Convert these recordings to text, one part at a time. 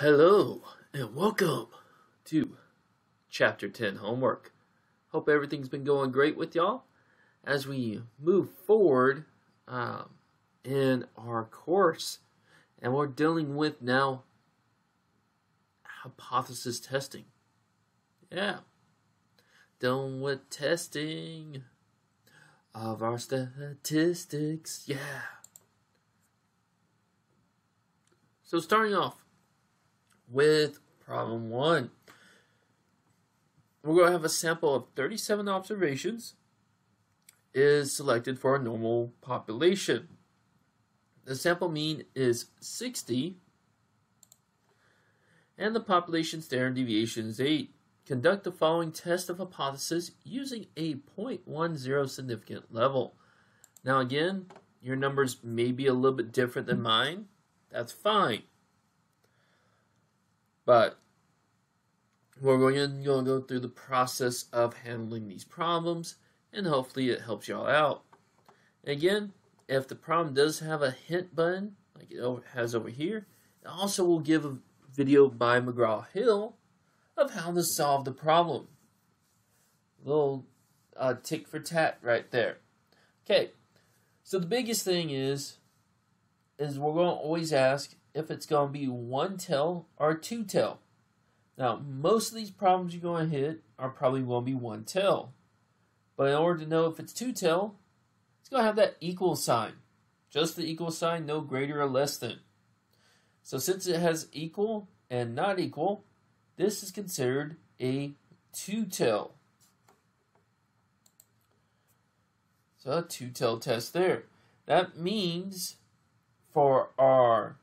Hello and welcome to Chapter 10 Homework. Hope everything's been going great with y'all as we move forward um, in our course. And we're dealing with now hypothesis testing. Yeah. Dealing with testing of our statistics. Yeah. So starting off with problem one. We're going to have a sample of 37 observations is selected for a normal population. The sample mean is 60 and the population standard deviation is 8. Conduct the following test of hypothesis using a 0.10 significant level. Now again, your numbers may be a little bit different than mine. That's fine. But we're going to go through the process of handling these problems and hopefully it helps y'all out. Again, if the problem does have a hint button, like it has over here, it also will give a video by McGraw-Hill of how to solve the problem. A Little uh, tick for tat right there. Okay, so the biggest thing is, is we're going to always ask, if it's going to be one tail or two tail. Now, most of these problems you're going to hit are probably going to be one tail. But in order to know if it's two tail, it's going to have that equal sign. Just the equal sign, no greater or less than. So since it has equal and not equal, this is considered a two tail. So a two tail test there. That means for our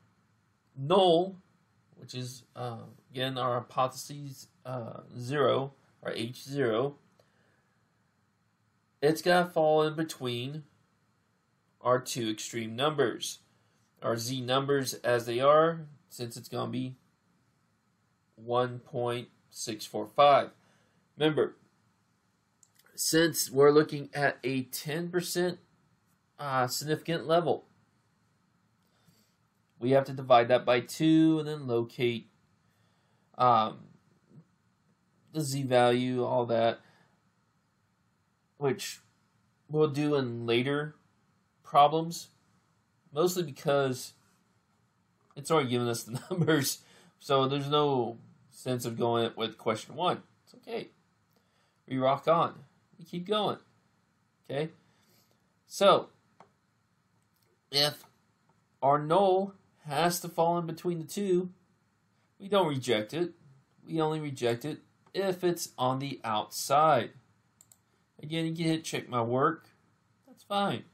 null, which is uh, again our hypothesis uh, zero or h zero, it's gonna fall in between our two extreme numbers, our z numbers as they are, since it's be point six four five. Remember, since we're looking at a ten percent uh, significant level we have to divide that by 2 and then locate um, the z value, all that, which we'll do in later problems, mostly because it's already given us the numbers, so there's no sense of going with question 1. It's okay. We rock on. We keep going. Okay? So, if our null has to fall in between the two, we don't reject it. We only reject it if it's on the outside. Again, you can hit check my work. That's fine.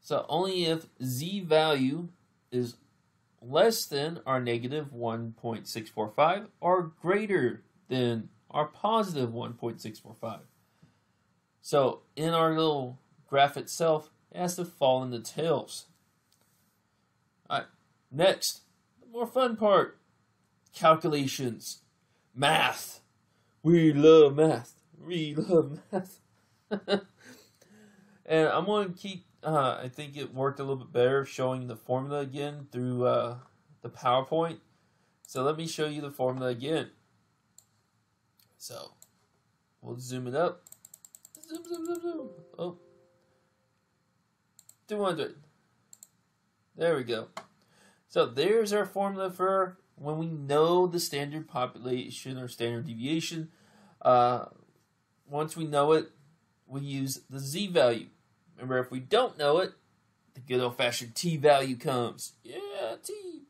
So only if z value is less than our negative 1.645 or greater than our positive 1.645. So in our little graph itself, it has to fall in the tails. Next, the more fun part calculations, math. We love math. We love math. and I'm going to keep, uh, I think it worked a little bit better showing the formula again through uh, the PowerPoint. So let me show you the formula again. So we'll zoom it up. Zoom, zoom, zoom, zoom. Oh. 200. There we go. So there's our formula for when we know the standard population or standard deviation. Uh, once we know it, we use the z value. Remember, if we don't know it, the good old-fashioned t value comes. Yeah, t.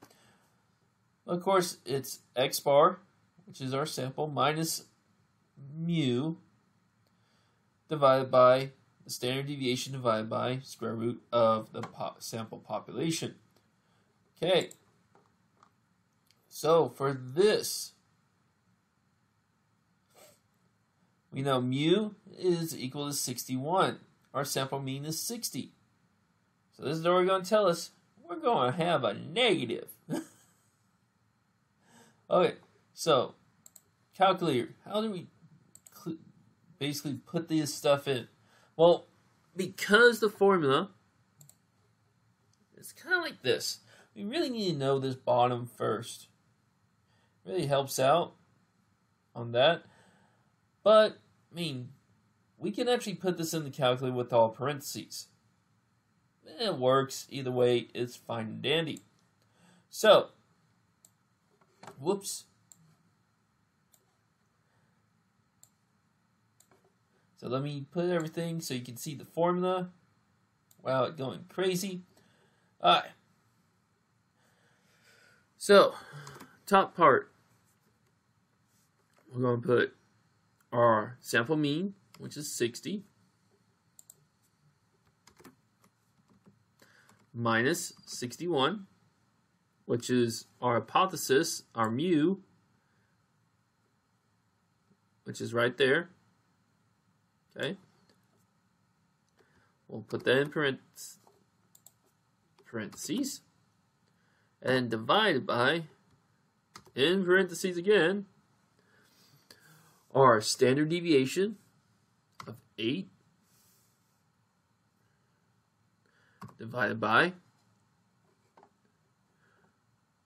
Of course, it's x bar, which is our sample, minus mu divided by the standard deviation divided by square root of the po sample population. Okay. So for this, we know mu is equal to 61. Our sample mean is 60. So this is what we're going to tell us. We're going to have a negative. okay, so calculator. How do we basically put this stuff in? Well, because the formula is kind of like this. We really need to know this bottom first. Really helps out on that. But, I mean, we can actually put this in the calculator with all parentheses. It works. Either way, it's fine and dandy. So, whoops. So let me put everything so you can see the formula without going crazy. Alright. So, top part. We're going to put our sample mean, which is 60, minus 61, which is our hypothesis, our mu, which is right there. Okay. We'll put that in parentheses. And divided by, in parentheses again, our standard deviation of 8 divided by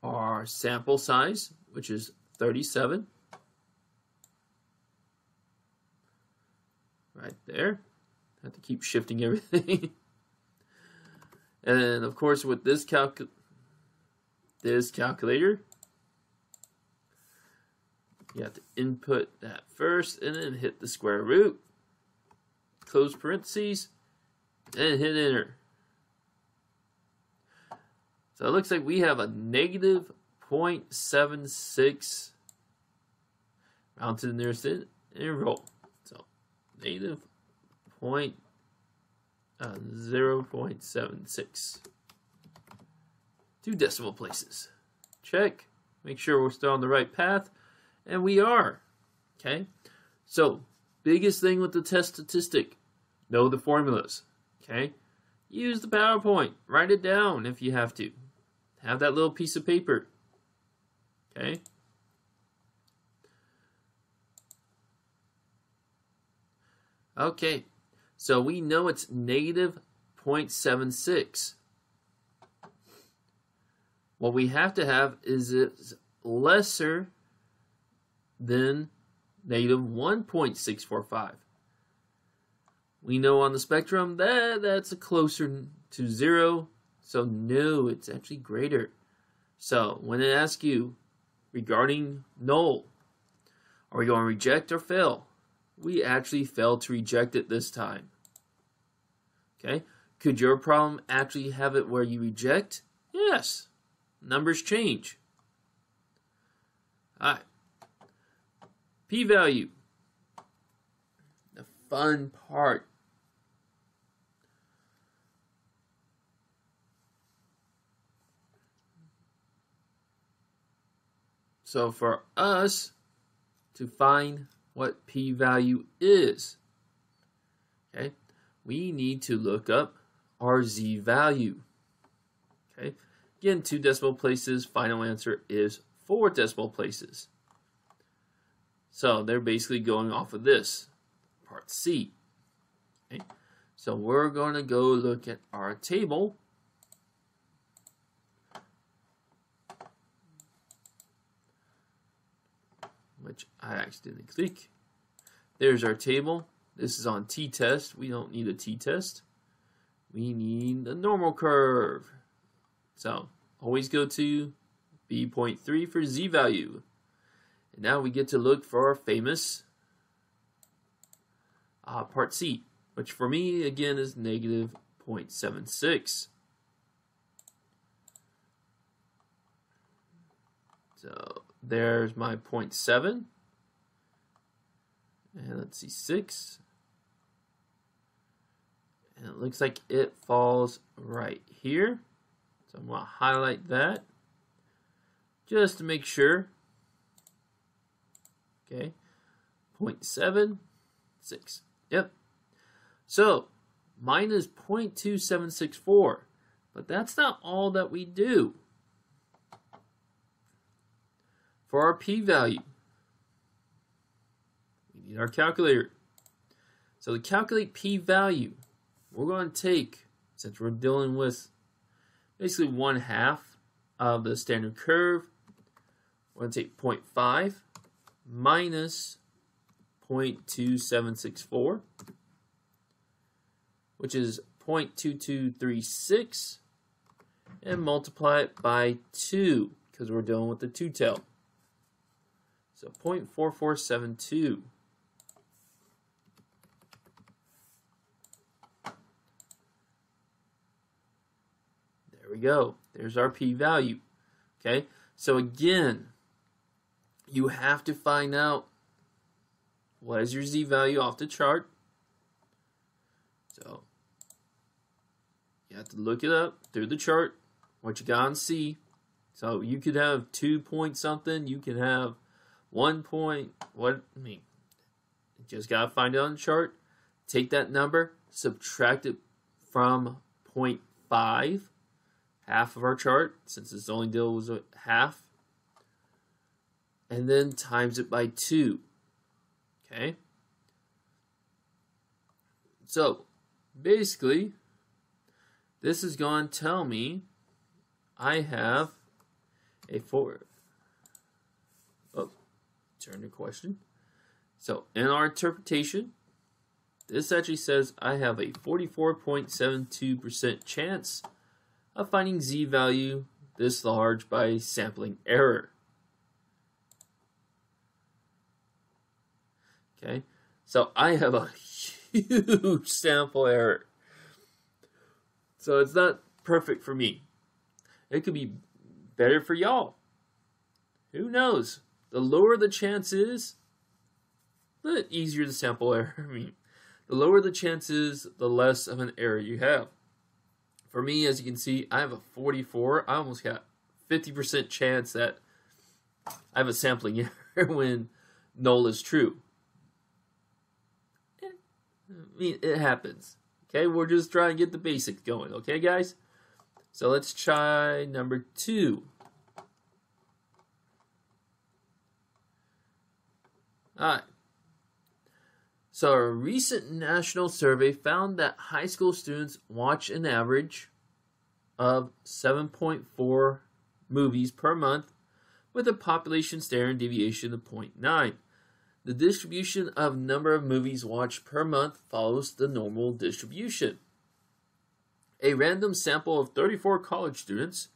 our sample size, which is 37. right there. I Have to keep shifting everything. and of course with this calc this calculator, you have to input that first and then hit the square root, close parentheses, and hit enter. So it looks like we have a negative 0.76 round to the nearest interval negative point, uh, 0 0.76. Two decimal places. Check. Make sure we're still on the right path. And we are. Okay. So, biggest thing with the test statistic. Know the formulas. Okay. Use the PowerPoint. Write it down if you have to. Have that little piece of paper. Okay. Okay, so we know it's negative 0.76. What we have to have is it's lesser than negative 1.645. We know on the spectrum that that's closer to zero, so no, it's actually greater. So when it asks you regarding null, are we going to reject or fail? we actually failed to reject it this time. Okay, could your problem actually have it where you reject? Yes, numbers change. All right, p-value, the fun part. So for us to find what p-value is. Okay, we need to look up our z-value. Okay, again, two decimal places, final answer is four decimal places. So they're basically going off of this, part C. Okay, so we're going to go look at our table. which I accidentally click. There's our table. This is on t-test. We don't need a t-test. We need the normal curve. So always go to b.3 for z-value. And now we get to look for our famous uh, part C, which for me, again, is negative 0.76. So there's my 0.7. And let's see, 6. And it looks like it falls right here. So I'm going to highlight that just to make sure. Okay, 0.76. Yep. So mine is 0.2764, but that's not all that we do for our p-value. We need our calculator. So to calculate p-value, we're going to take, since we're dealing with basically one half of the standard curve, we're going to take 0.5 minus 0.2764, which is 0.2236, and multiply it by 2, because we're dealing with the two-tail. So 0.4472. There go. There's our p-value. Okay, so again, you have to find out what is your z-value off the chart. So you have to look it up through the chart, what you got on C. So you could have two point something, you can have one point, what, I mean, just got to find it on the chart. Take that number, subtract it from 0.5, half of our chart, since this only deal was a half, and then times it by 2. Okay? So, basically, this is going to tell me I have a 4. Oh, turn to question. So, in our interpretation, this actually says I have a 44.72% chance of finding z value this large by sampling error. Okay, so I have a huge sample error. So it's not perfect for me. It could be better for y'all. Who knows? The lower the chance is, the easier the sample error. I mean, the lower the chances, the less of an error you have. For me, as you can see, I have a 44. I almost got 50% chance that I have a sampling error when null is true. Eh, I mean, it happens. Okay, we're just trying to get the basics going. Okay, guys? So let's try number two. Alright. So a recent national survey found that high school students watch an average of 7.4 movies per month with a population standard deviation of 0.9. The distribution of number of movies watched per month follows the normal distribution. A random sample of 34 college students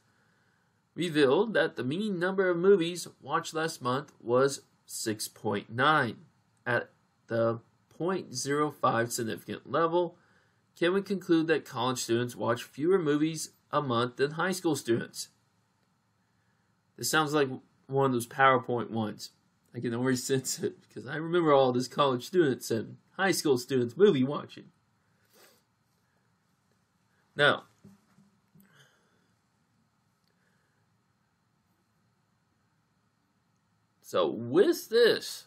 revealed that the mean number of movies watched last month was 6.9. At the 0.05 significant level, can we conclude that college students watch fewer movies a month than high school students? This sounds like one of those PowerPoint ones. I can always sense it because I remember all these college students and high school students movie watching. Now, so with this,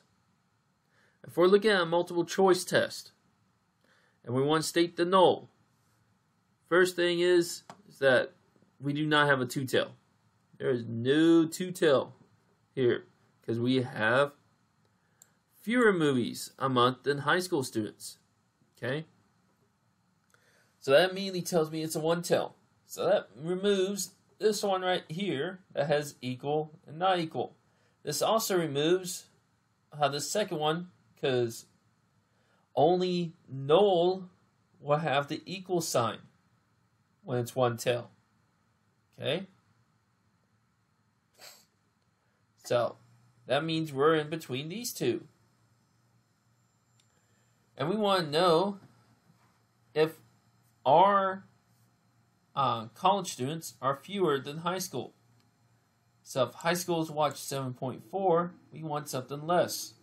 if we're looking at a multiple choice test and we want to state the null, first thing is, is that we do not have a two tail. There is no two tail here because we have fewer movies a month than high school students. Okay? So that immediately tells me it's a one tail. So that removes this one right here that has equal and not equal. This also removes uh, the second one because only null will have the equal sign when it's one tail. Okay? So that means we're in between these two. And we want to know if our uh, college students are fewer than high school. So if high schools watch 7.4, we want something less.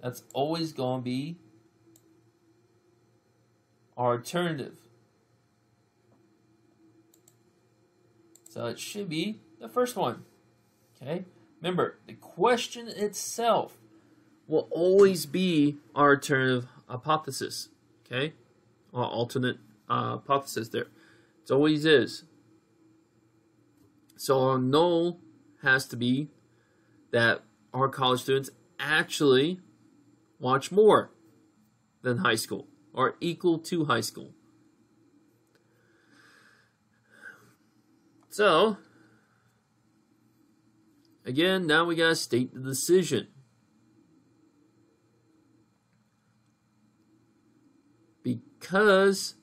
That's always going to be our alternative. So it should be the first one. Okay? Remember, the question itself will always be our alternative hypothesis. Okay? Or alternate uh, hypothesis there. It always is. So our null has to be that our college students actually watch more than high school or equal to high school. So, again, now we gotta state the decision. Because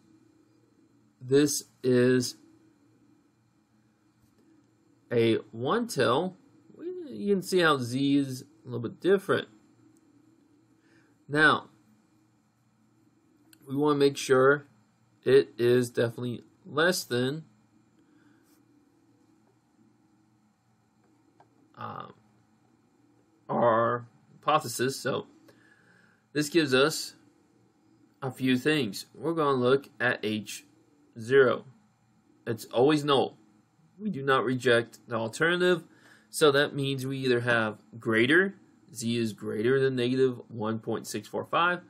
this is a one tail, you can see how Z is a little bit different. Now, we want to make sure it is definitely less than um, our hypothesis. So this gives us a few things. We're going to look at H0. It's always null. We do not reject the alternative. So that means we either have greater, z is greater than negative 1.645,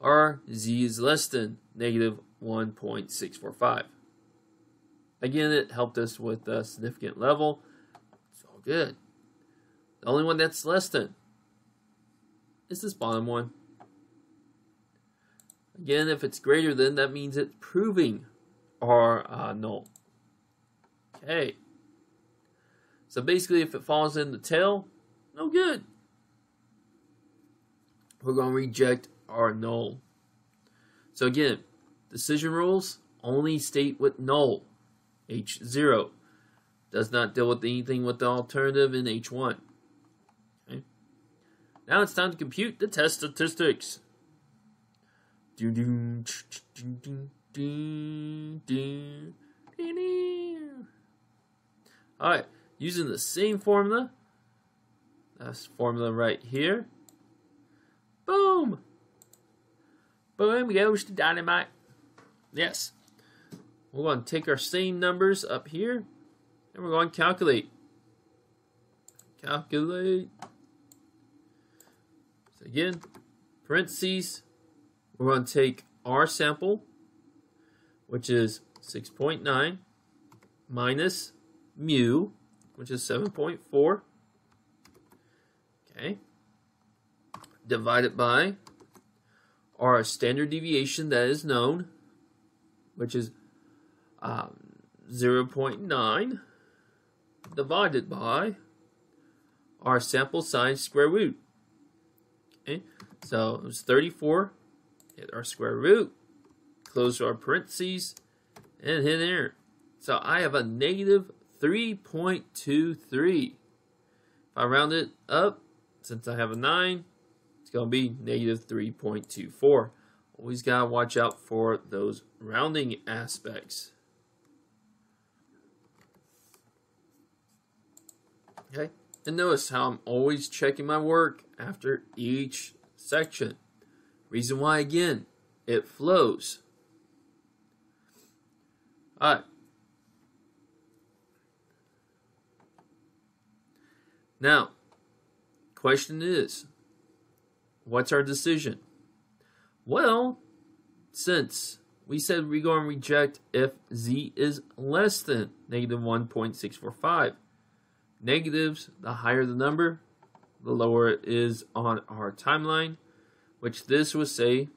or z is less than negative 1.645. Again, it helped us with a significant level. It's all good. The only one that's less than is this bottom one. Again, if it's greater than, that means it's proving our uh, null. Okay. So basically, if it falls in the tail, no good. We're going to reject our null. So again, decision rules only state with null. H0 does not deal with anything with the alternative in H1. Okay. Now it's time to compute the test statistics. All right, using the same formula. That's formula right here. Boom! Boom goes the dynamite. Yes. We're going to take our same numbers up here and we're going to calculate. Calculate. So again, parentheses, we're going to take our sample, which is 6.9, minus mu, which is 7.4. Okay. Divided by our standard deviation that is known, which is um, 0.9 divided by our sample size square root. Okay, so it was 34, hit our square root, close our parentheses, and hit enter. So I have a negative 3.23. If I round it up, since I have a 9, it's going to be negative 3.24. Always got to watch out for those rounding aspects. Okay, and notice how I'm always checking my work after each section. Reason why, again, it flows. Alright. Now, question is, what's our decision? Well, since we said we're going to reject if z is less than negative 1.645. Negatives, the higher the number, the lower it is on our timeline, which this would say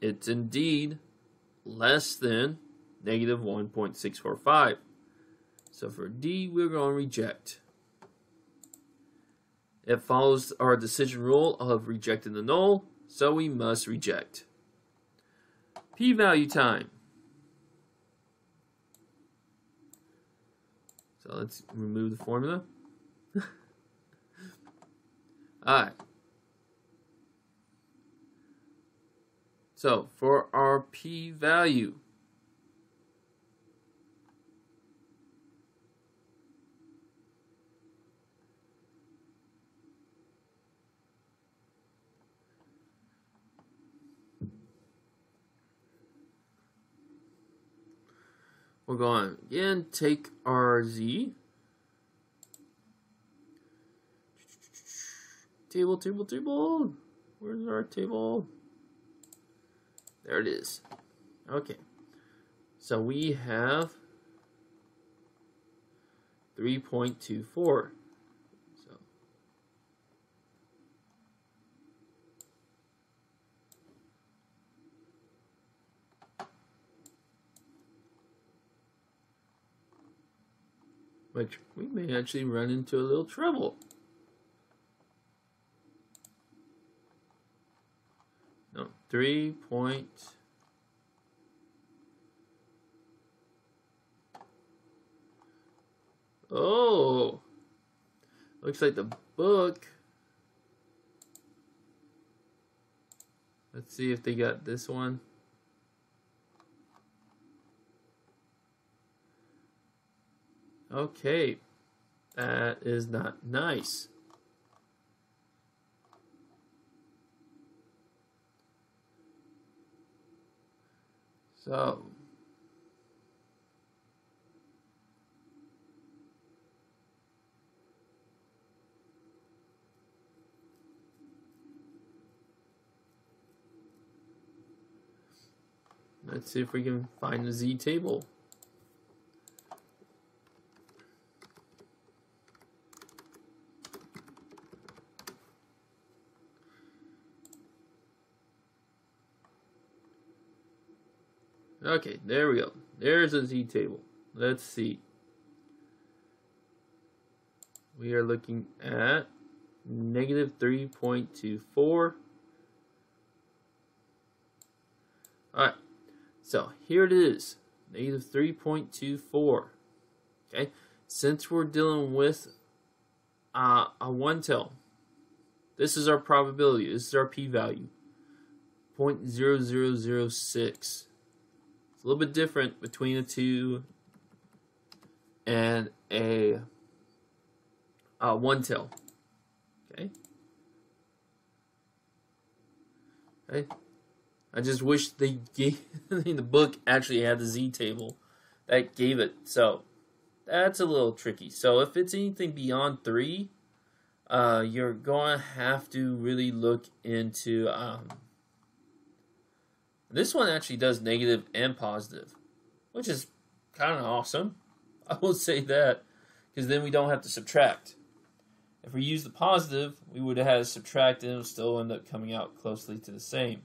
it's indeed less than negative 1.645. So for D, we're going to reject. It follows our decision rule of rejecting the null, so we must reject. P-value time. So let's remove the formula. Alright. So for our p-value, We're going again, take our Z. Table, table, table. Where's our table? There it is. Okay. So we have 3.24. which we may actually run into a little trouble. No, three point. Oh, looks like the book. Let's see if they got this one. Okay, that is not nice. So, let's see if we can find the Z table. Okay, there we go. There's a Z table. Let's see. We are looking at negative 3.24. Alright, so here it is, negative 3.24. Okay, since we're dealing with uh, a one tail, this is our probability, this is our p-value, 0.0006. It's a little bit different between a 2 and a uh, one tail. Okay. Okay. I just wish they gave the book actually had the Z table that gave it. So that's a little tricky. So if it's anything beyond three, uh, you're going to have to really look into um, this one actually does negative and positive, which is kind of awesome. I will say that because then we don't have to subtract. If we use the positive, we would have to subtract and it would still end up coming out closely to the same.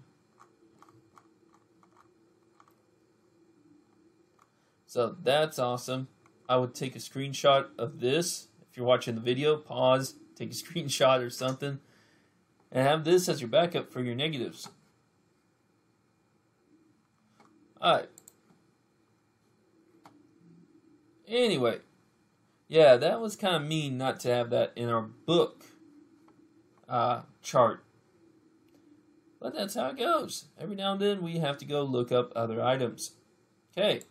So that's awesome. I would take a screenshot of this. If you're watching the video, pause, take a screenshot or something, and have this as your backup for your negatives. Alright. Anyway. Yeah, that was kind of mean not to have that in our book uh, chart. But that's how it goes. Every now and then we have to go look up other items. Okay.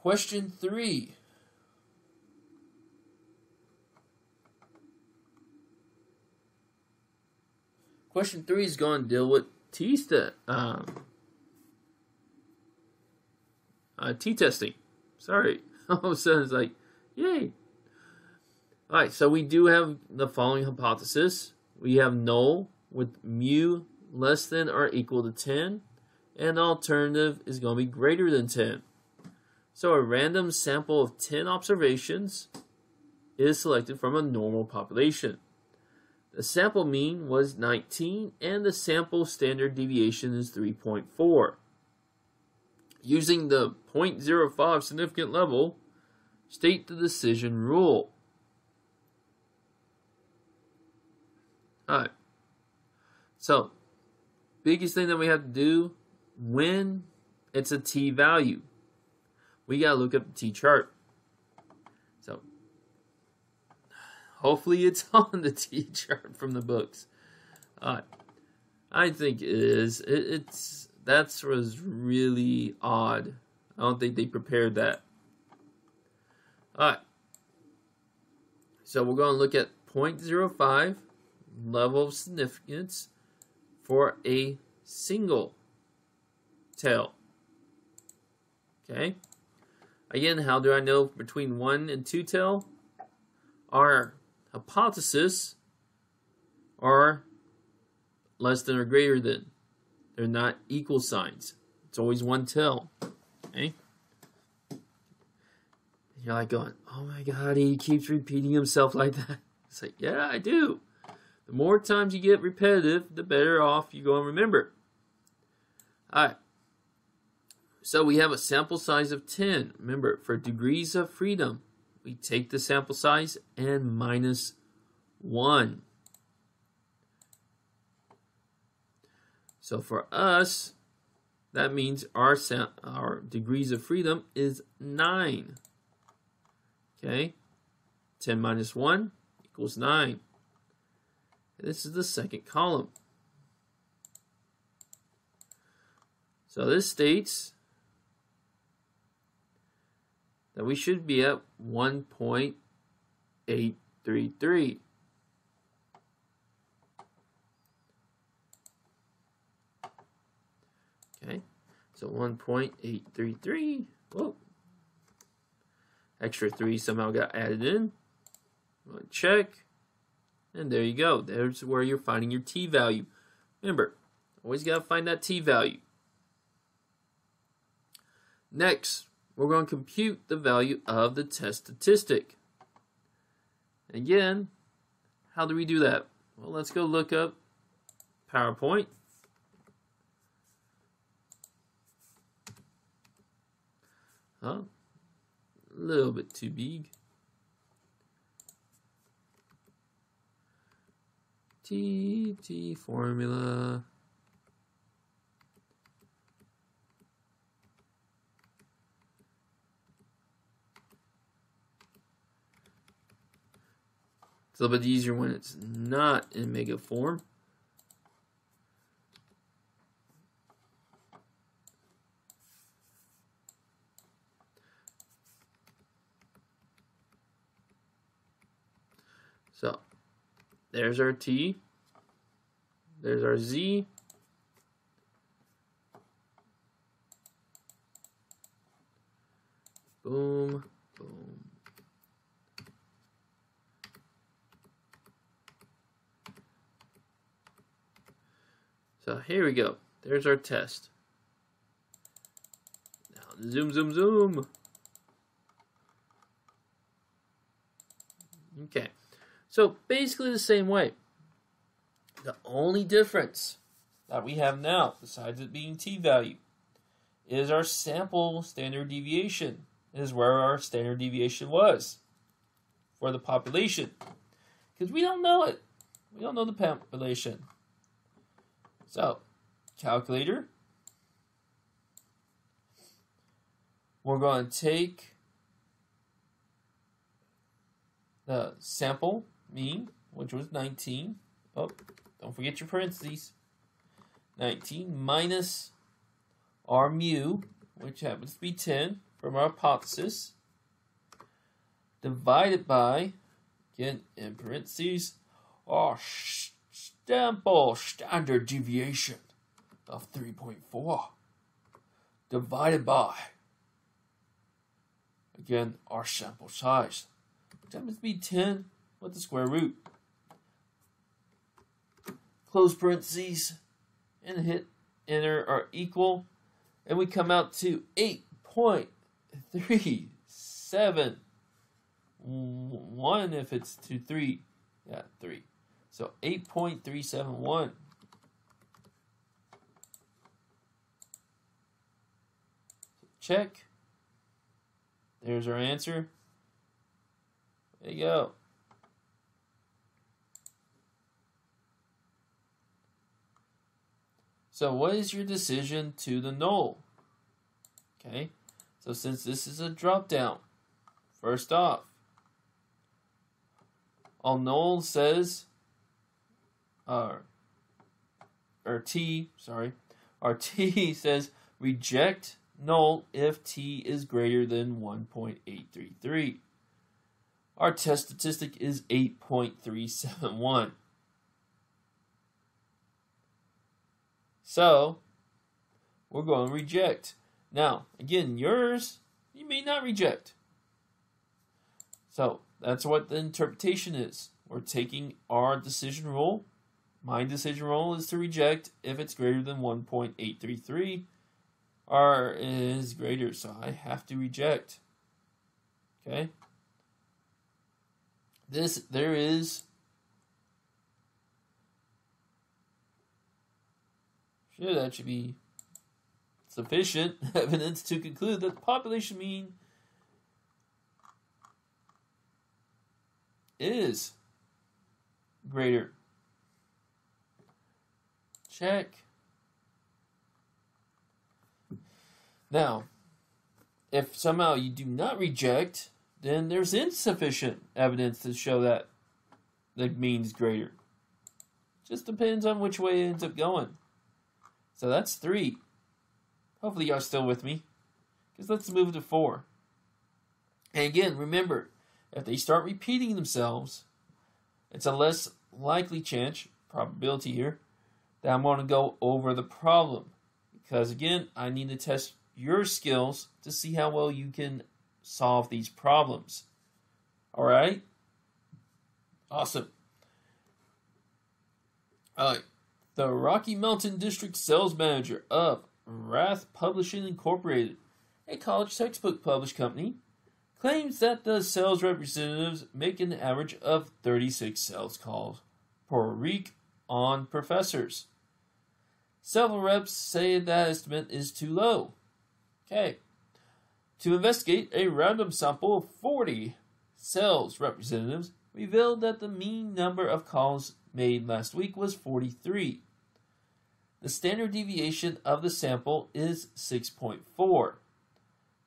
Question three. Question three is going to deal with T-stat. Um, uh, t-testing. Sorry. All of a sudden it's like, yay. Alright, so we do have the following hypothesis. We have null with mu less than or equal to 10, and the alternative is going to be greater than 10. So a random sample of 10 observations is selected from a normal population. The sample mean was 19, and the sample standard deviation is 3.4 using the 0.05 significant level, state the decision rule. Alright. So, biggest thing that we have to do when it's a t value, we got to look up the t chart. So, hopefully it's on the t chart from the books. Alright. I think it is. It, it's that was really odd. I don't think they prepared that. Alright. So we're going to look at 0.05 level of significance for a single tail. Okay. Again, how do I know between one and two tail? Our hypothesis are less than or greater than. They're not equal signs. It's always one till. Okay? you're like going, oh my god, he keeps repeating himself like that. It's like, yeah, I do. The more times you get repetitive, the better off you go and remember. Alright. So we have a sample size of 10. Remember, for degrees of freedom, we take the sample size and minus 1. So for us, that means our our degrees of freedom is 9. Okay? 10 minus 1 equals 9. This is the second column. So this states that we should be at 1.833. Okay, so 1.833. Whoa. Extra 3 somehow got added in. Check. And there you go. There's where you're finding your t value. Remember, always got to find that t value. Next, we're going to compute the value of the test statistic. Again, how do we do that? Well, let's go look up PowerPoint. Huh? A little bit too big. T, T formula. It's a little bit easier when it's not in mega form. So there's our T. There's our Z. Boom, boom. So here we go. There's our test. Now zoom, zoom, zoom. Okay. So basically the same way. The only difference that we have now, besides it being t-value, is our sample standard deviation. Is where our standard deviation was for the population. Because we don't know it. We don't know the population. So, calculator. We're going to take the sample mean, which was 19. Oh, don't forget your parentheses. 19 minus our mu, which happens to be 10 from our hypothesis, divided by, again, in parentheses, our sample standard deviation of 3.4 divided by, again, our sample size, which happens to be 10 with the square root. Close parentheses and hit enter are equal, and we come out to 8.37. 1 if it's to 3. Yeah, 3. So 8.371. Check. There's our answer. There you go. So what is your decision to the null? Okay, so since this is a drop down, first off, all null says, uh, or T, sorry, our T says reject null if T is greater than 1.833. Our test statistic is 8.371. So, we're going to reject. Now, again, yours, you may not reject. So, that's what the interpretation is. We're taking our decision rule. My decision rule is to reject if it's greater than 1.833. R is greater, so I have to reject. Okay? This, there is Sure, that should be sufficient evidence to conclude that the population mean is greater. Check. Now, if somehow you do not reject, then there's insufficient evidence to show that the mean is greater. Just depends on which way it ends up going. So that's three. Hopefully, y'all still with me. Because let's move to four. And again, remember, if they start repeating themselves, it's a less likely chance, probability here, that I'm going to go over the problem. Because again, I need to test your skills to see how well you can solve these problems. All right? Awesome. All right. The Rocky Mountain District Sales Manager of Rath Publishing Incorporated, a college textbook publish company, claims that the sales representatives make an average of 36 sales calls per week on professors. Several reps say that estimate is too low. Okay. To investigate, a random sample of 40 sales representatives revealed that the mean number of calls made last week was 43. The standard deviation of the sample is 6.4.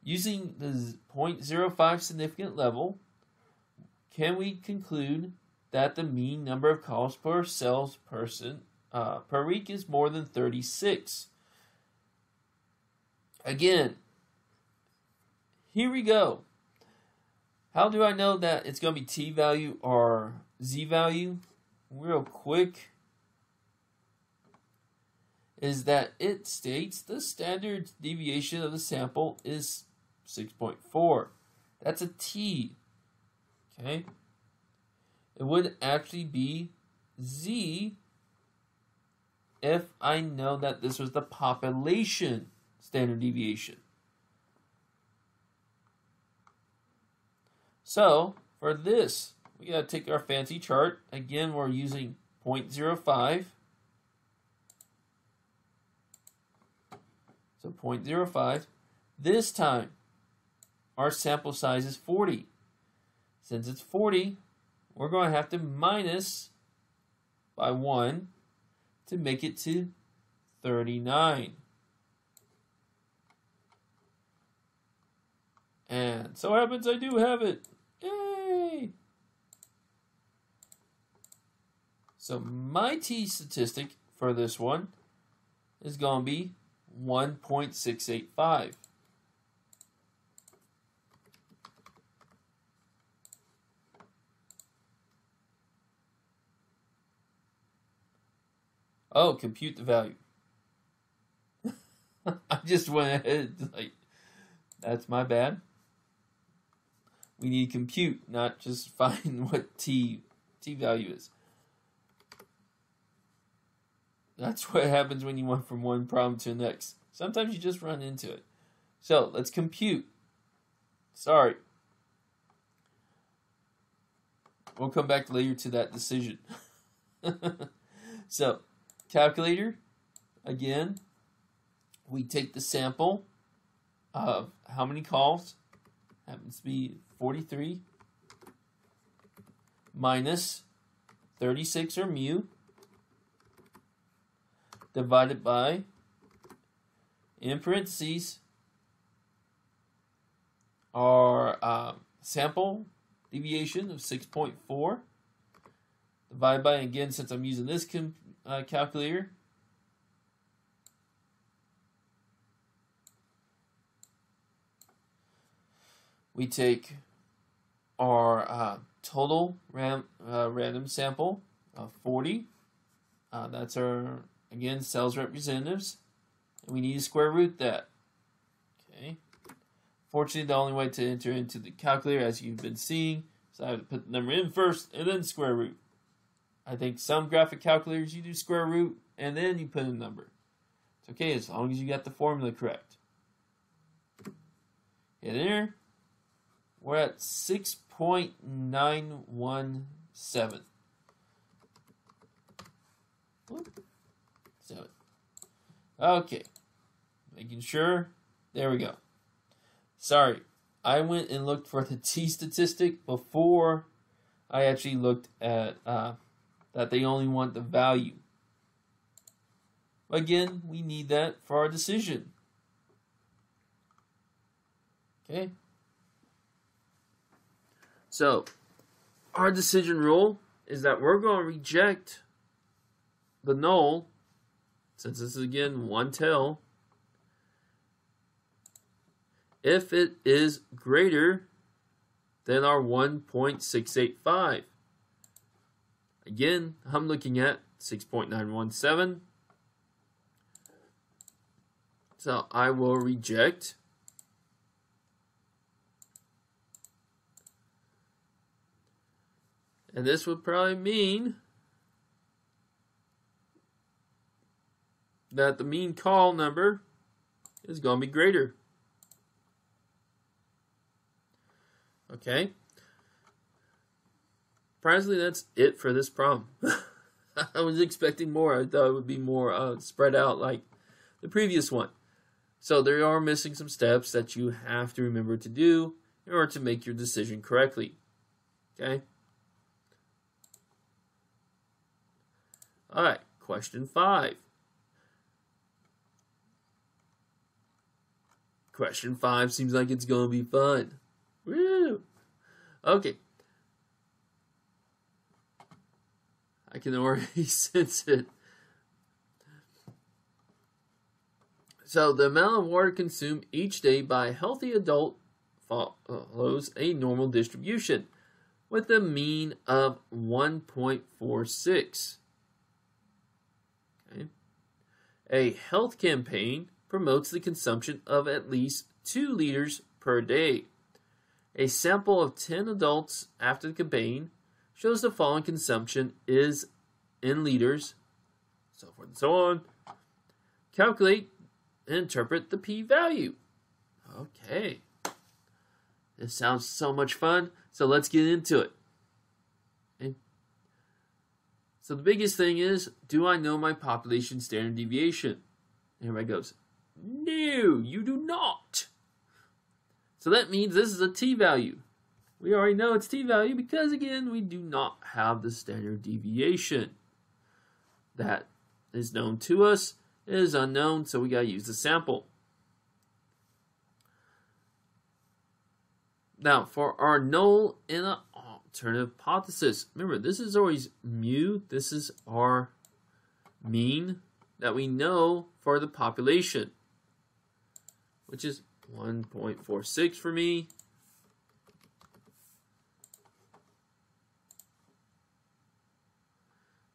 Using the 0.05 significant level, can we conclude that the mean number of calls per salesperson uh, per week is more than 36? Again, here we go. How do I know that it's going to be t value or z value? Real quick is that it states the standard deviation of the sample is 6.4. That's a T. Okay? It would actually be Z if I know that this was the population standard deviation. So, for this, we got to take our fancy chart. Again, we're using 0.05. So 0.05. This time, our sample size is 40. Since it's 40, we're going to have to minus by 1 to make it to 39. And so happens I do have it. Yay! So my t statistic for this one is going to be 1.685. Oh, compute the value. I just went ahead like that's my bad. We need compute, not just find what t t value is. That's what happens when you went from one problem to the next. Sometimes you just run into it. So let's compute. Sorry. We'll come back later to that decision. so calculator, again, we take the sample of how many calls, happens to be 43, minus 36 or mu, divided by, in parentheses, our uh, sample deviation of 6.4 divided by, again, since I'm using this uh, calculator. We take our uh, total ram, uh, random sample of 40. Uh, that's our, again, sales representatives. And we need to square root that. Okay. Fortunately, the only way to enter into the calculator, as you've been seeing, is I have to put the number in first and then square root. I think some graphic calculators you do square root and then you put in a number. It's okay as long as you got the formula correct. Hit enter. We're at 6.917. Seven. Okay. Making sure. There we go. Sorry. I went and looked for the T statistic before I actually looked at uh, that they only want the value. Again, we need that for our decision. Okay. So, our decision rule is that we're going to reject the null, since this is again one tail, if it is greater than our 1.685. Again, I'm looking at 6.917. So I will reject And this would probably mean that the mean call number is going to be greater. Okay. Surprisingly, that's it for this problem. I was expecting more. I thought it would be more uh, spread out like the previous one. So there are missing some steps that you have to remember to do in order to make your decision correctly. Okay. All right, question five. Question five seems like it's going to be fun. Woo! Okay. I can already sense it. So, the amount of water consumed each day by a healthy adult follows a normal distribution with a mean of 1.46. Okay. A health campaign promotes the consumption of at least 2 liters per day. A sample of 10 adults after the campaign shows the following consumption is in liters, so forth and so on. Calculate and interpret the p value. Okay. This sounds so much fun, so let's get into it. So the biggest thing is, do I know my population standard deviation? Here everybody goes, no, you do not. So that means this is a t-value. We already know it's t-value because, again, we do not have the standard deviation. That is known to us. It is unknown, so we got to use the sample. Now, for our null and an alternative hypothesis, remember, this is always mu. This is our mean that we know for the population, which is 1.46 for me.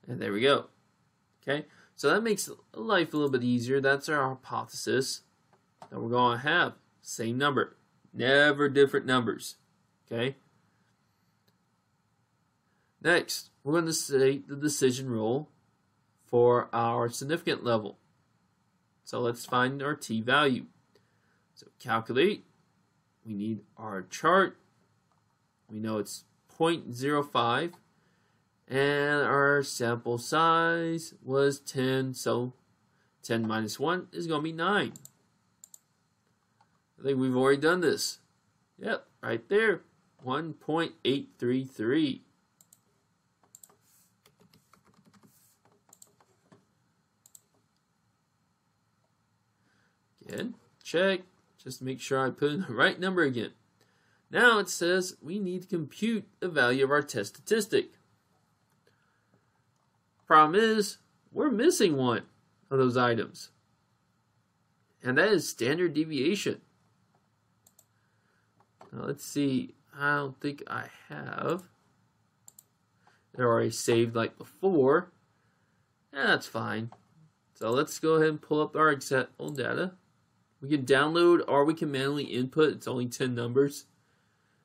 And there we go. Okay, so that makes life a little bit easier. That's our hypothesis that we're going to have. Same number, never different numbers. Okay. Next, we're going to state the decision rule for our significant level. So let's find our t value. So calculate. We need our chart. We know it's 0.05 and our sample size was 10 so 10 minus 1 is going to be 9 I think we've already done this. Yep right there. 1.833 again check just to make sure I put in the right number again now it says we need to compute the value of our test statistic Problem is, we're missing one of those items. And that is standard deviation. Now let's see. I don't think I have. They're already saved like before. And that's fine. So let's go ahead and pull up our Excel data. We can download or we can manually input. It's only 10 numbers.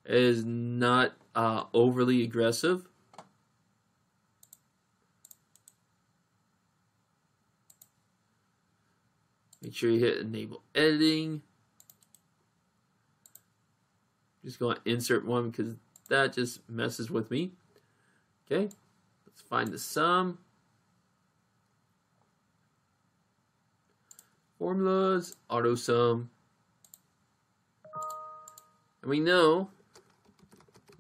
It is not uh, overly aggressive. Make sure you hit enable editing. Just going to insert one because that just messes with me. Okay, let's find the sum. Formulas, auto sum. And we know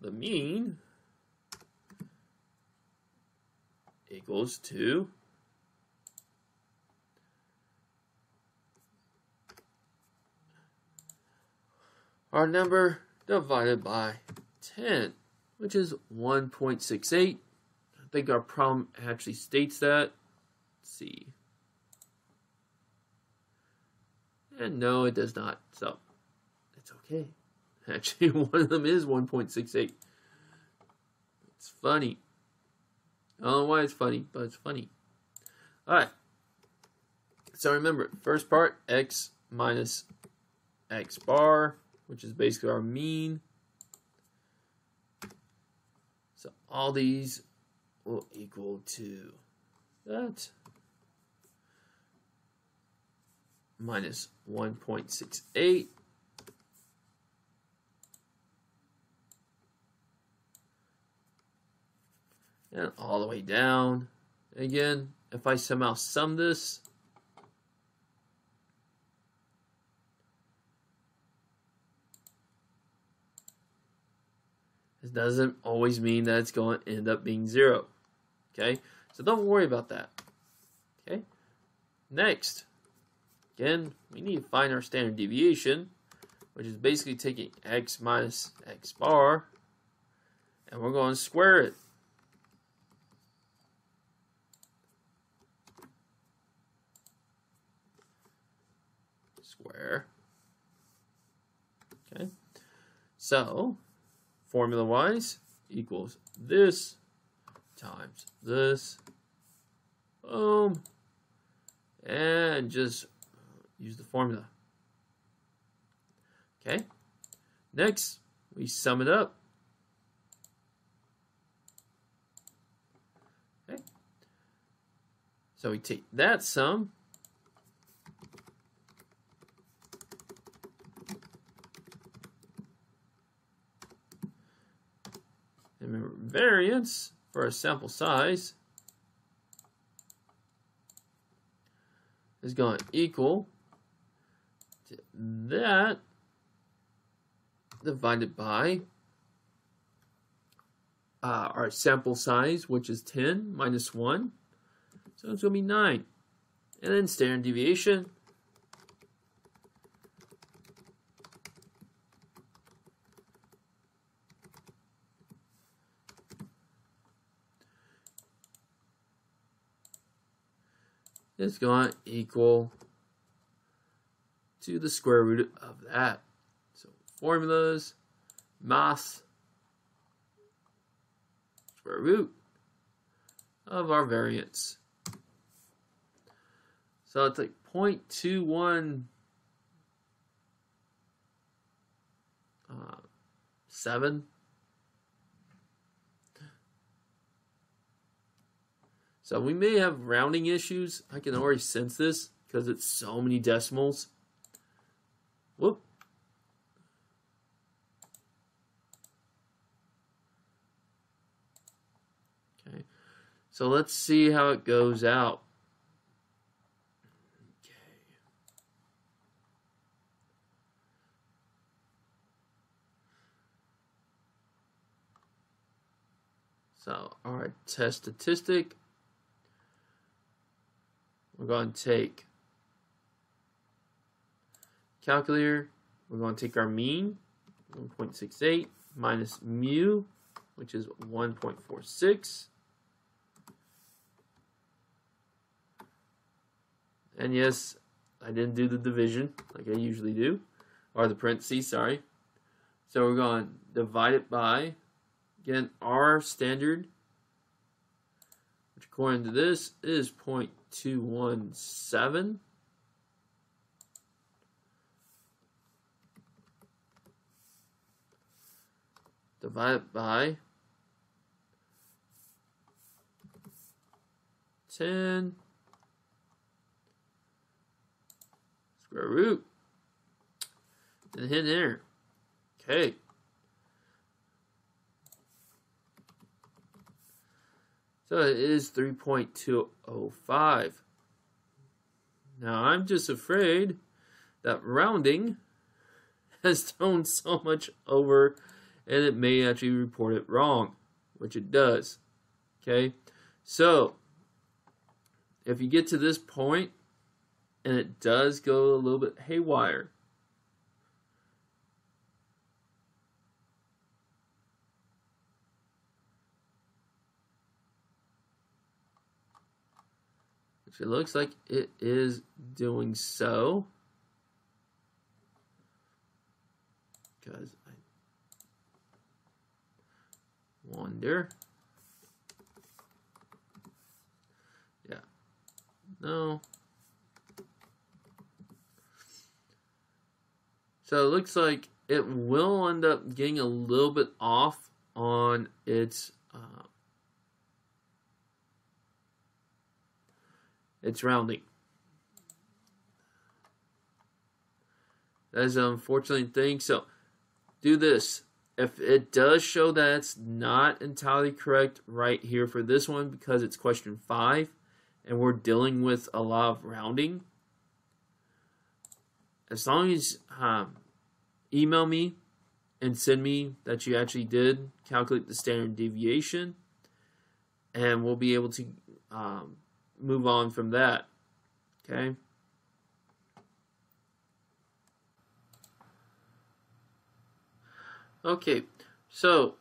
the mean equals to our number divided by 10, which is 1.68. I think our problem actually states that. Let's see. And no, it does not. So, it's okay. Actually, one of them is 1.68. It's funny. I don't know why it's funny, but it's funny. Alright. So remember, first part, x minus x bar, which is basically our mean. So all these will equal to that minus 1.68 and all the way down. Again, if I somehow sum this, it doesn't always mean that it's going to end up being zero. Okay, so don't worry about that. Okay, next, again, we need to find our standard deviation, which is basically taking x minus x bar, and we're going to square it. square. Okay, so formula wise equals this times this. Boom. And just use the formula. Okay. Next, we sum it up. Okay. So we take that sum remember, variance for a sample size is going to equal that divided by uh, our sample size, which is 10 minus 1. So it's going to be 9. And then standard deviation is going to equal to the square root of that. So formulas, mass, square root of our variance. So it's like 0.21 uh, 7 So we may have rounding issues. I can already sense this because it's so many decimals. Whoop. Okay. So let's see how it goes out. Okay. So our test statistic we're going to take calculator. We're going to take our mean, 1.68, minus mu, which is 1.46. And yes, I didn't do the division like I usually do, or the parentheses, sorry. So we're going to divide it by, again, our standard, which according to this is 0.2. Divide by 10 square root and hit enter. Okay. So it is 3.205. Now I'm just afraid that rounding has thrown so much over and it may actually report it wrong, which it does. Okay, so if you get to this point and it does go a little bit haywire, which it looks like it is doing so because wonder. Yeah. No. So it looks like it will end up getting a little bit off on its uh, its rounding. That is an unfortunate thing. So do this. If it does show that it's not entirely correct right here for this one because it's question five and we're dealing with a lot of rounding, as long as um, email me and send me that you actually did calculate the standard deviation, and we'll be able to um, move on from that. Okay. Okay, so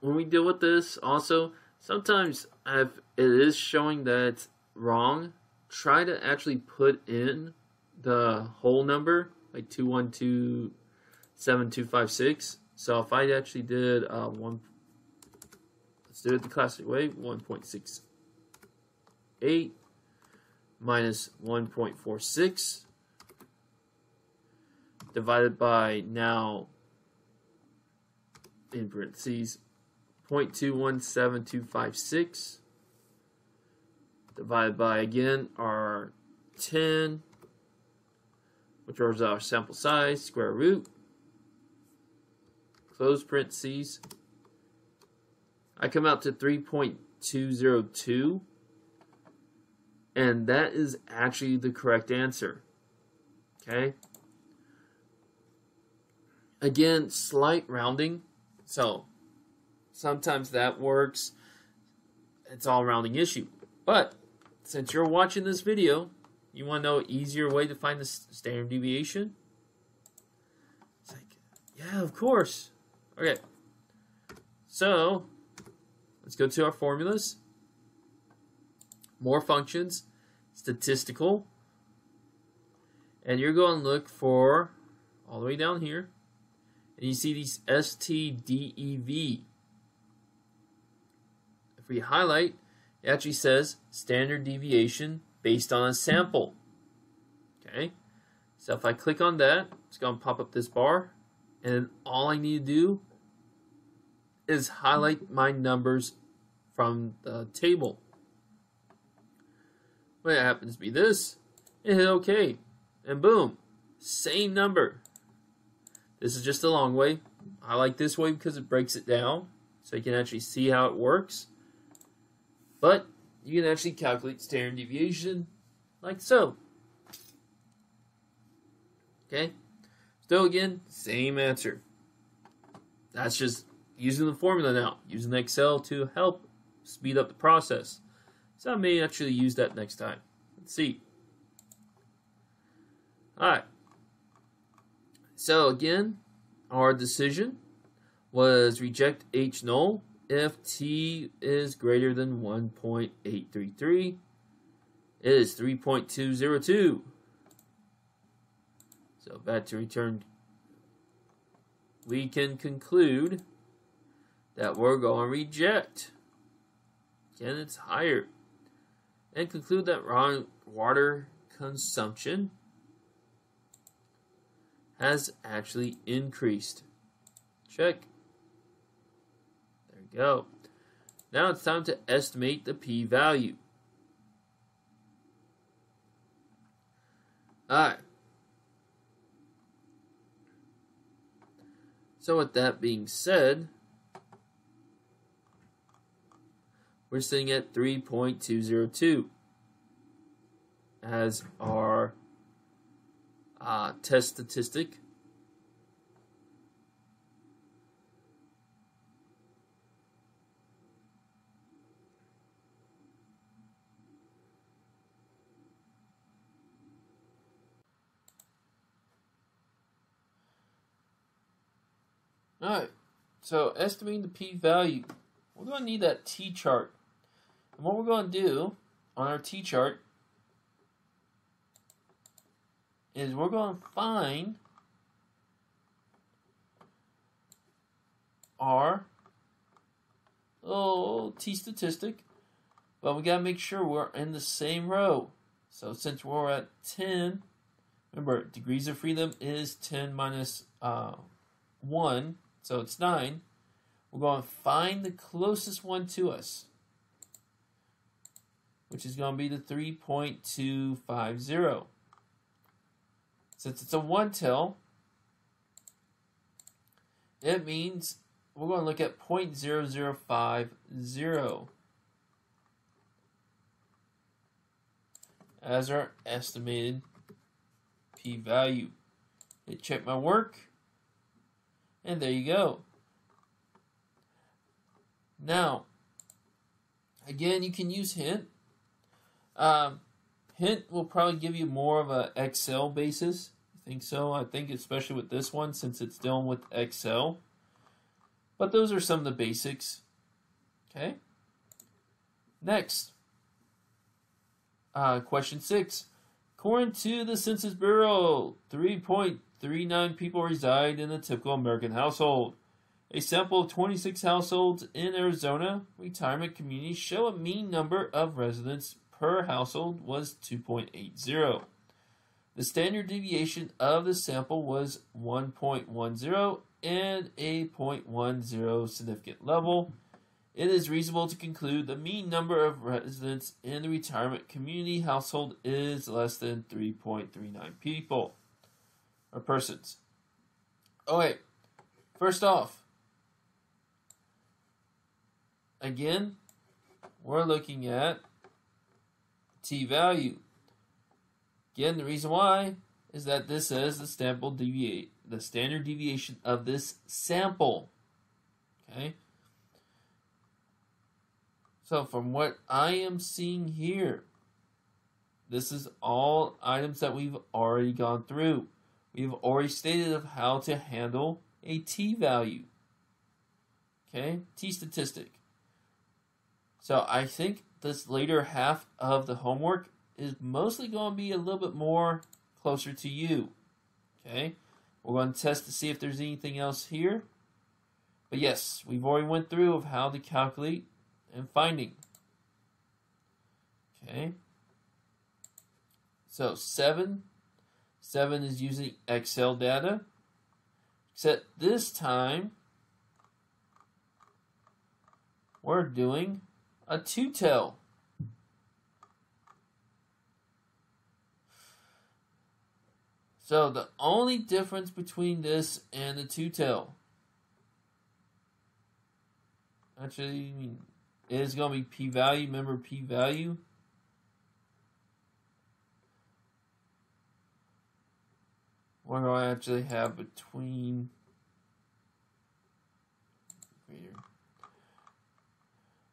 when we deal with this, also sometimes if it is showing that wrong, try to actually put in the whole number like 2127256. So if I actually did uh, one, let's do it the classic way 1.68 minus 1.46 divided by now in parentheses 0.217256 divided by again our 10 which is our sample size, square root, close parentheses. I come out to 3.202, and that is actually the correct answer. Okay? Again, slight rounding, so sometimes that works. It's all rounding issue. But since you're watching this video, you want to know an easier way to find the standard deviation? It's like, yeah, of course. Okay. So, let's go to our formulas. More functions, statistical. And you're going to look for, all the way down here, and you see these STDEV. If we highlight, it actually says standard deviation based on a sample. Okay, so if I click on that, it's going to pop up this bar, and all I need to do is highlight my numbers from the table. When it happens to be this, and hit OK, and boom, same number. This is just a long way. I like this way because it breaks it down, so you can actually see how it works. But you can actually calculate standard deviation like so. Okay? Still again, same answer. That's just using the formula now, using Excel to help speed up the process. So I may actually use that next time. Let's see. Alright. So again, our decision was reject H null if t is greater than 1.833. It is 3.202. So back to return, we can conclude that we're going to reject. Again, it's higher. And conclude that water consumption has actually increased. Check There we go. Now it's time to estimate the p-value. Alright. So with that being said, we're sitting at 3.202 as our uh, test statistic. Alright, so estimating the p-value. We're going to need that t-chart. And what we're going to do on our t-chart is we're going to find our oh t statistic, but we got to make sure we're in the same row. So since we're at 10, remember degrees of freedom is 10 minus, uh, 1, so it's 9. We're going to find the closest one to us, which is going to be the 3.250. Since it's a one tail, it means we're going to look at 0.0050 as our estimated p-value. Hit check my work, and there you go. Now, again, you can use Hint. Um, Hint will probably give you more of an Excel basis. Think so. I think especially with this one since it's dealing with Excel. But those are some of the basics. Okay. Next. Uh, question six. According to the Census Bureau, 3.39 people reside in a typical American household. A sample of 26 households in Arizona retirement communities show a mean number of residents per household was 2.80. The standard deviation of the sample was 1.10 and a 0.10 significant level, it is reasonable to conclude the mean number of residents in the retirement community household is less than 3.39 people or persons. Okay, first off, again, we're looking at t value. Again, the reason why is that this says the sample deviate the standard deviation of this sample. Okay? So from what I am seeing here, this is all items that we've already gone through. We've already stated of how to handle a t-value. Okay? T-statistic. So I think this later half of the homework is mostly going to be a little bit more closer to you. Okay? We're going to test to see if there's anything else here. But yes, we've already went through of how to calculate and finding. Okay. So 7. 7 is using Excel data. Except this time, we're doing a two-tail. So the only difference between this and the two-tail actually I is going to be p-value. Remember p-value? What do I actually have between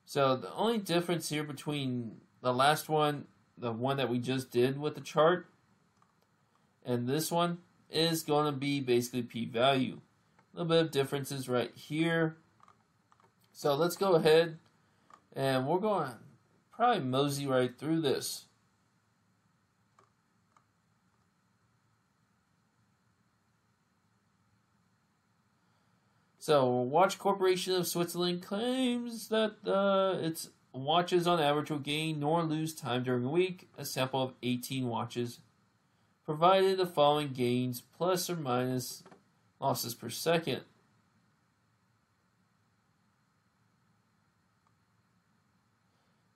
So the only difference here between the last one, the one that we just did with the chart, and this one is going to be basically p-value. A little bit of differences right here. So let's go ahead and we're going to probably mosey right through this. So, Watch Corporation of Switzerland claims that uh, its watches on average will gain nor lose time during a week. A sample of 18 watches provided the following gains plus or minus losses per second.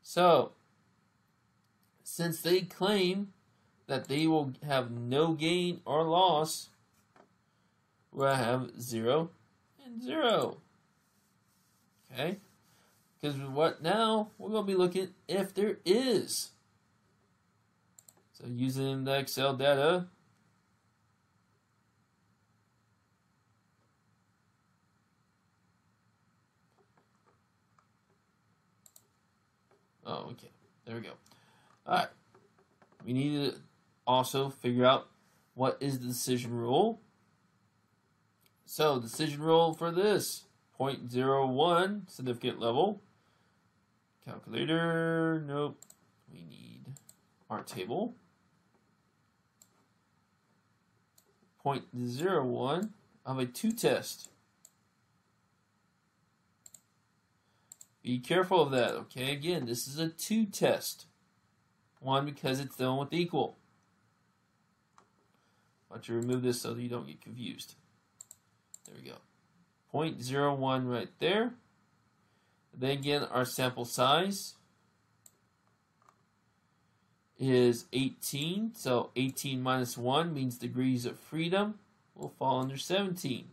So, since they claim that they will have no gain or loss, we'll have 0 and 0. Okay? Because what now? We're going to be looking if there is so using the Excel data, Oh, okay. There we go. All right. We need to also figure out what is the decision rule. So, decision rule for this 0.01 significant level. Calculator, nope. we need our table. 0.01 of a two-test. Be careful of that, okay? Again, this is a two-test. One, because it's done with equal. I want you remove this so that you don't get confused. There we go. 0.01 right there. Then again, our sample size is 18. So 18 minus 1 means degrees of freedom will fall under 17.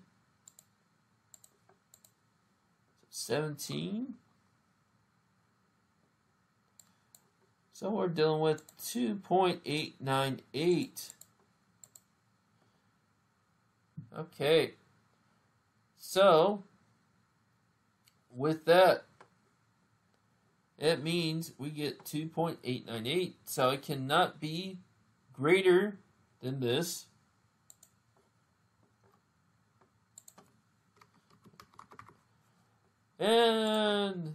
So 17. So we're dealing with 2.898. Okay. So, with that, it means we get 2.898. So it cannot be greater than this. And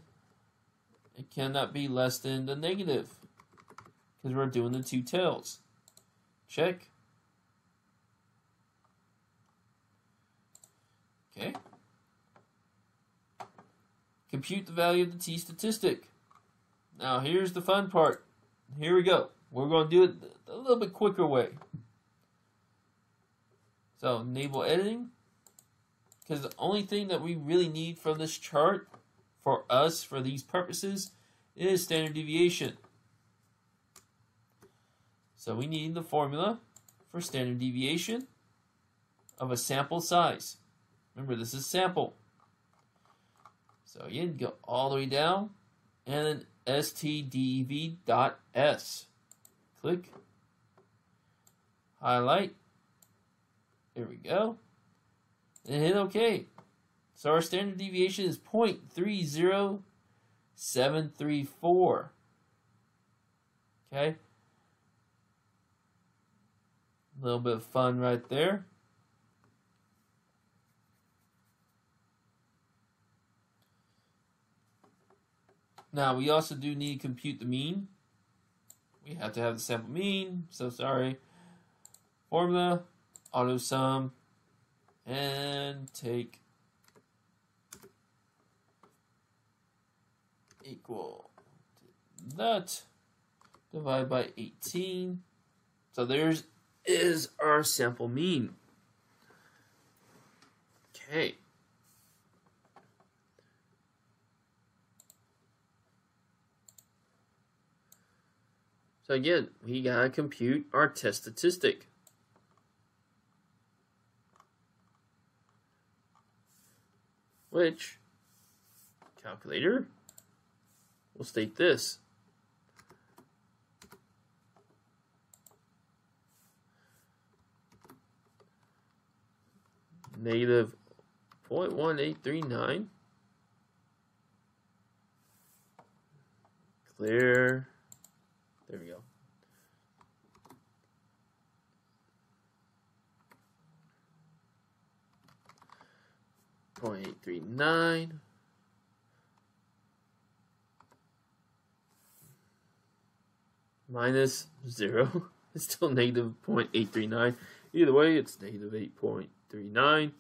it cannot be less than the negative because we're doing the two tails. Check. Okay. Compute the value of the t statistic. Now here's the fun part. Here we go. We're going to do it a little bit quicker way. So enable editing. Because the only thing that we really need from this chart for us, for these purposes, is standard deviation. So we need the formula for standard deviation of a sample size. Remember, this is sample. So you go all the way down and then stdev.s. Click. Highlight. There we go. And hit OK. So our standard deviation is 0.30734. Okay. A little bit of fun right there. Now, we also do need to compute the mean. We have to have the sample mean, so sorry. Formula, auto sum, and take equal that divide by 18. So there's is our sample mean. Okay. So again, we gotta compute our test statistic. Which calculator will state this. Negative 0.1839 clear there we go. Point eight three nine. Minus zero. It's still negative 0.839. Either way, it's negative 8.39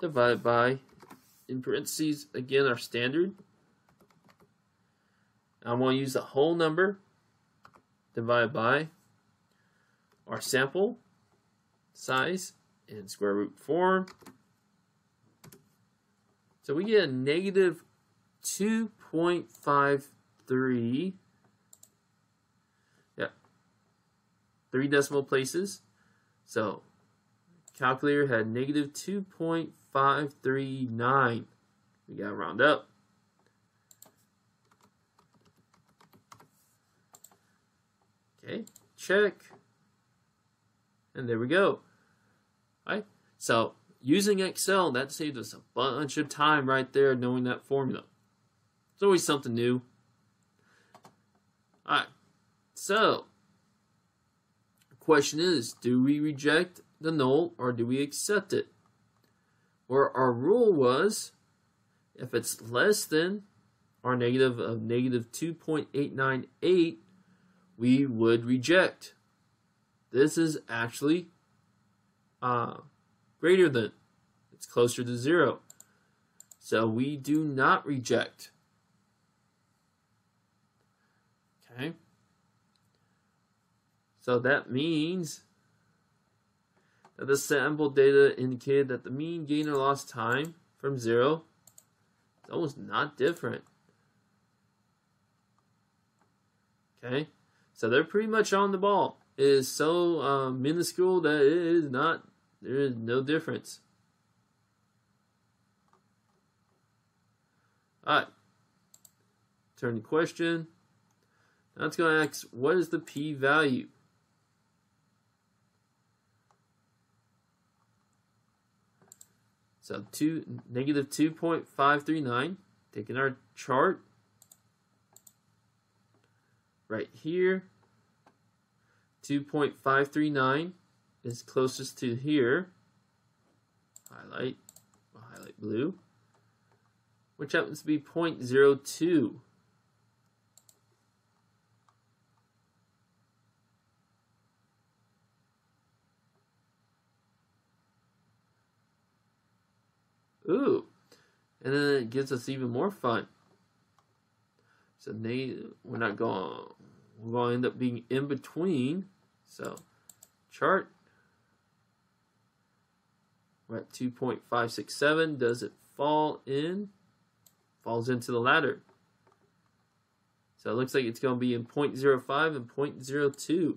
divided by, in parentheses, again, our standard, I'm going to use the whole number divided by our sample size in square root form. So we get a negative 2.53. Yeah. Three decimal places. So calculator had negative 2.539. We got to round up. Okay, check. And there we go. Right? So using Excel, that saved us a bunch of time right there knowing that formula. It's always something new. Alright, so the question is, do we reject the null or do we accept it? Where our rule was, if it's less than our negative of negative 2.898, we would reject. This is actually uh, greater than. It's closer to zero. So we do not reject. Okay. So that means that the sample data indicated that the mean gain or loss time from zero is almost not different. Okay. So they're pretty much on the ball. It is so uh, minuscule that it is not, there is no difference. Alright. Turn the question. Now it's going to ask, what is the p-value? So two negative 2.539. Taking our chart right here. 2.539 is closest to here. Highlight, highlight blue, which happens to be 0.02. Ooh. And then it gives us even more fun. So they, we're not going, we're going to end up being in between. So chart, we're at 2.567. Does it fall in? Falls into the latter. So it looks like it's going to be in 0.05 and 0.02.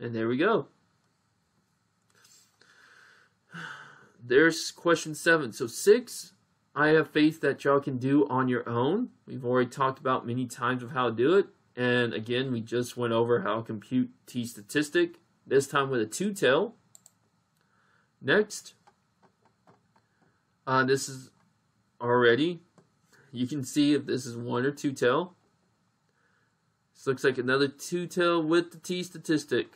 And there we go. There's question seven. So six, I have faith that y'all can do on your own. We've already talked about many times of how to do it. And again, we just went over how to compute T statistic, this time with a two tail. Next, uh, this is already, you can see if this is one or two tail. This looks like another two tail with the T statistic.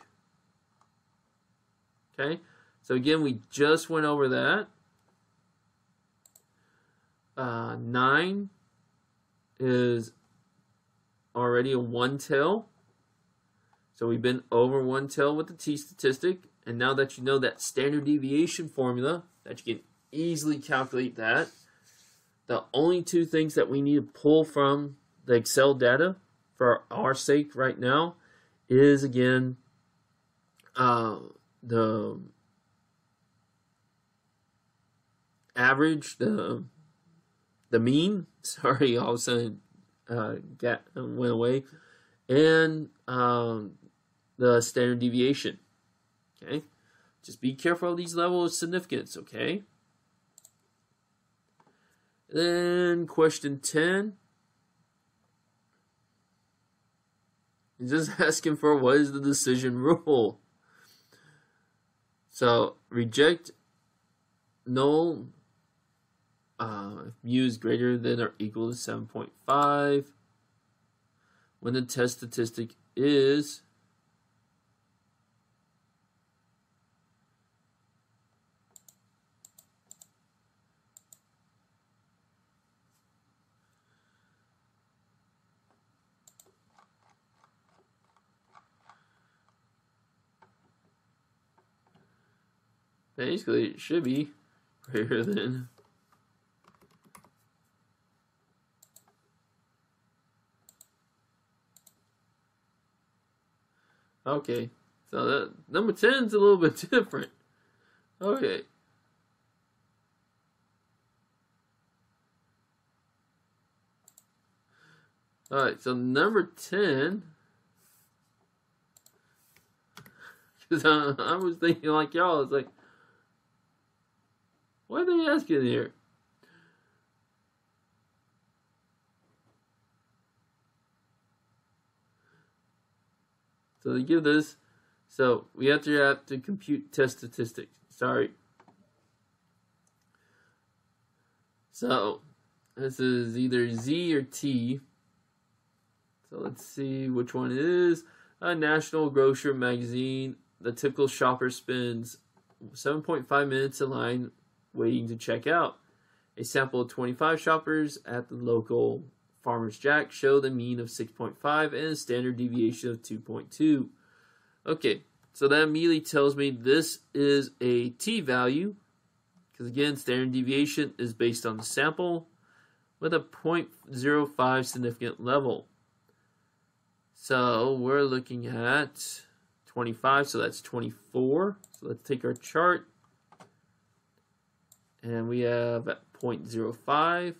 Okay, so again, we just went over that. Uh, 9 is already a one tail. So we've been over one tail with the t statistic. And now that you know that standard deviation formula, that you can easily calculate that, the only two things that we need to pull from the Excel data for our sake right now is again uh, the average, the the mean. Sorry, all of a sudden uh, got went away, and um, the standard deviation. Okay, just be careful of these levels of significance. Okay. Then question ten. Just asking for what is the decision rule. So reject null uh, mu is greater than or equal to 7.5 when the test statistic is basically it should be greater than Okay, so that number 10 is a little bit different. Okay. Alright, so number 10, because I, I, was thinking like y'all, it's like, what are they asking here? So they give this. So we have to have to compute test statistics. Sorry. So this is either Z or T. So let's see which one it is. A National Grocer magazine. The typical shopper spends 7.5 minutes in line waiting to check out. A sample of 25 shoppers at the local Farmer's Jack showed a mean of 6.5 and a standard deviation of 2.2. Okay, so that immediately tells me this is a t value because again, standard deviation is based on the sample with a 0.05 significant level. So we're looking at 25, so that's 24. So let's take our chart. And we have at 0.05.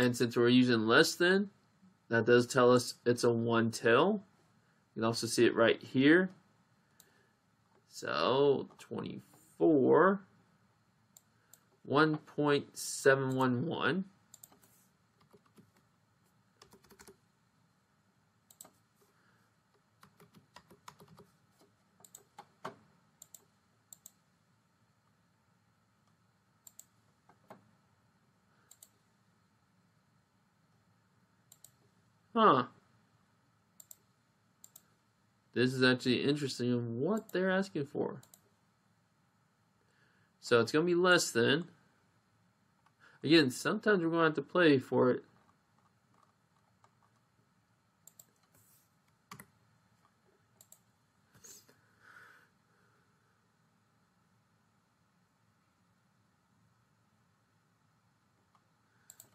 And since we're using less than, that does tell us it's a one tail. You can also see it right here. So 24, 1.711. Huh. This is actually interesting what they're asking for. So it's going to be less than. Again, sometimes we're going to have to play for it.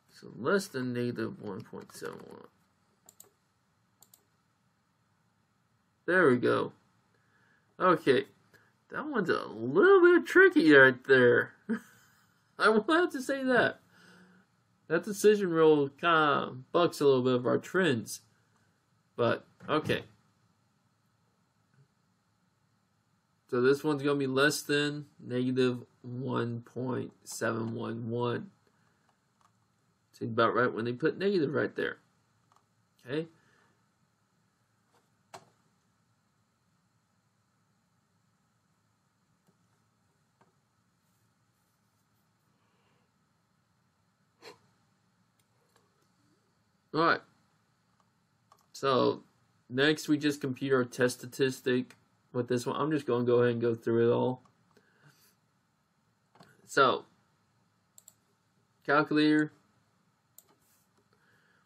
So less than negative 1.71. There we go. Okay. That one's a little bit tricky right there. I will have to say that. That decision rule kind of bucks a little bit of our trends. But, okay. So this one's going to be less than negative 1.711. Seems about right when they put negative right there. Okay. All right. So next we just compute our test statistic with this one. I'm just going to go ahead and go through it all. So calculator,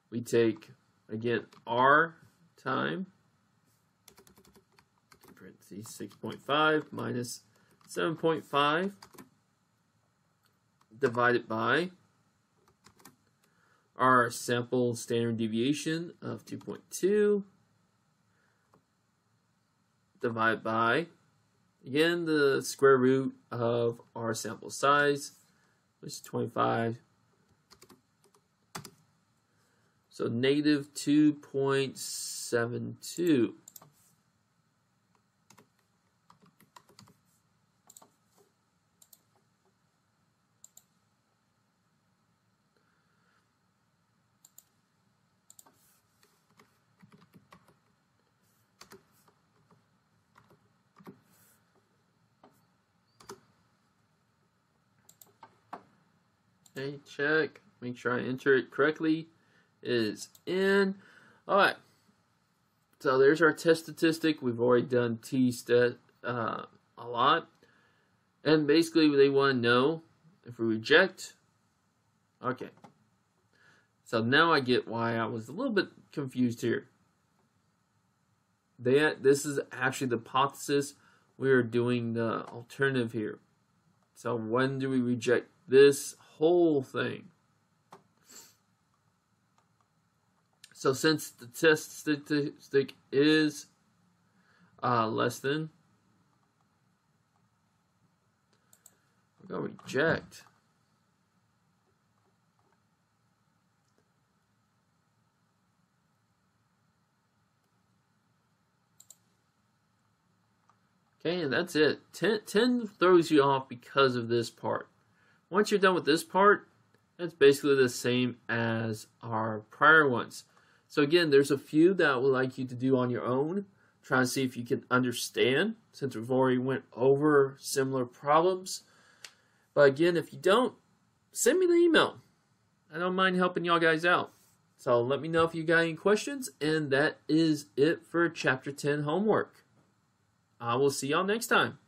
we take again R time parentheses 6.5 minus 7.5 divided by our sample standard deviation of 2.2 divided by, again, the square root of our sample size, which is 25. So negative 2.72. Okay, check. Make sure I enter it correctly. Is in. Alright. So there's our test statistic. We've already done T stat uh, a lot. And basically they want to know if we reject. Okay. So now I get why I was a little bit confused here. They, this is actually the hypothesis. We're doing the alternative here. So when do we reject this whole thing. So since the test statistic is uh, less than, we're going to reject. Okay, and that's it. 10, 10 throws you off because of this part. Once you're done with this part, it's basically the same as our prior ones. So again, there's a few that I would like you to do on your own. Try to see if you can understand, since we've already went over similar problems. But again, if you don't, send me the email. I don't mind helping y'all guys out. So let me know if you got any questions, and that is it for Chapter 10 homework. I will see y'all next time.